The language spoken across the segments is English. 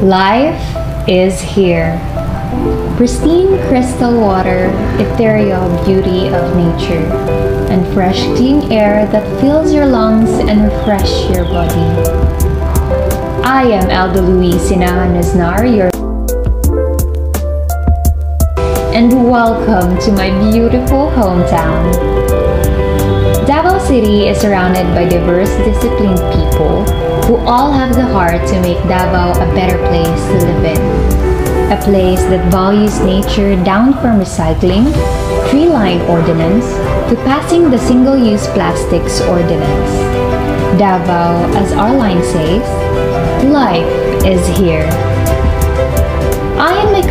Life is here. Pristine crystal water, ethereal beauty of nature, and fresh clean air that fills your lungs and refresh your body. I am Elda Louise Sinahan Aznar, your and welcome to my beautiful hometown. City is surrounded by diverse disciplined people who all have the heart to make Davao a better place to live in. A place that values nature down from recycling, tree line ordinance, to passing the single-use plastics ordinance. Davao, as our line says, life is here.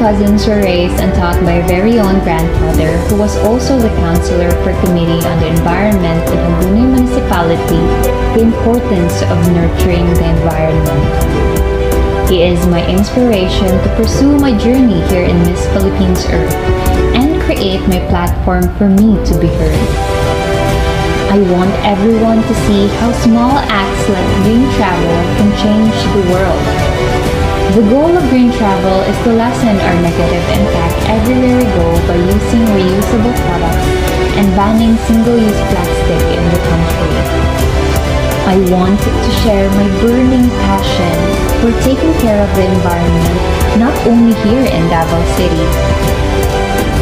Cousins were raised and taught by very own grandfather who was also the counselor for Committee on the Environment in Hagonoy Municipality the importance of nurturing the environment. He is my inspiration to pursue my journey here in Miss Philippines Earth and create my platform for me to be heard. I want everyone to see how small acts like green travel can change the world. The goal of green travel is to lessen our negative impact everywhere we go by using reusable products and banning single-use plastic in the country. I want to share my burning passion for taking care of the environment not only here in Davao City.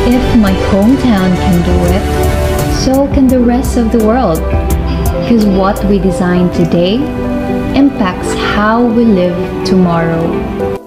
If my hometown can do it, so can the rest of the world. Because what we design today impacts how we live tomorrow.